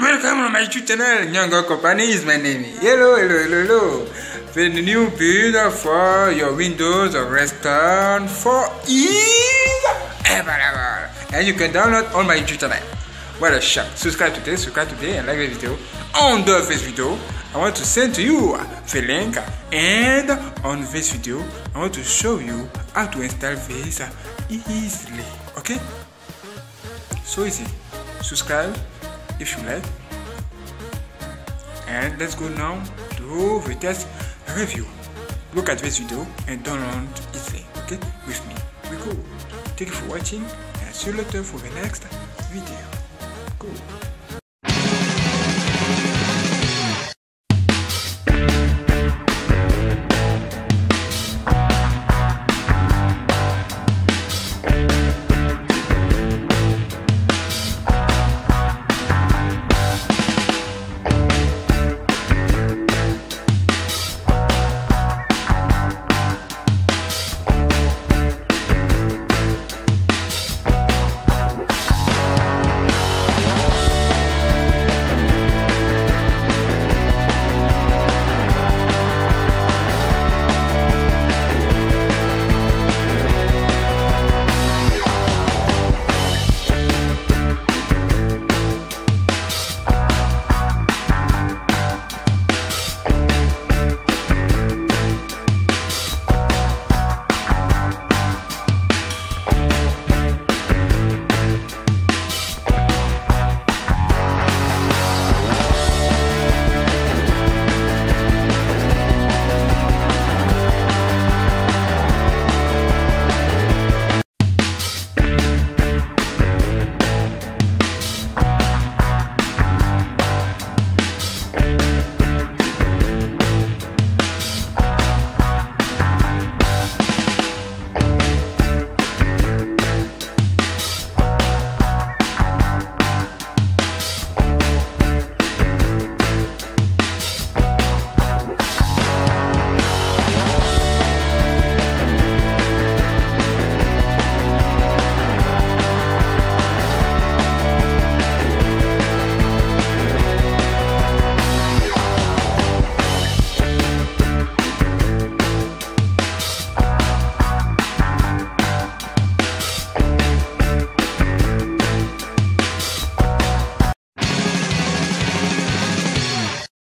welcome on my YouTube channel. Nyongo Company is my name. Hello, hello, hello, hello. The new build for your Windows Restaurant for ever. And you can download on my YouTube channel. What a shot. Subscribe today, subscribe today, and like the video. On the this video, I want to send to you the link. And on this video, I want to show you how to install this easily. Okay? So easy. Subscribe if you like. And let's go now to the test review. Look at this video and download easily. Okay? With me. We go. Thank you for watching and see you later for the next video. Go.